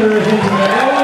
Júnior.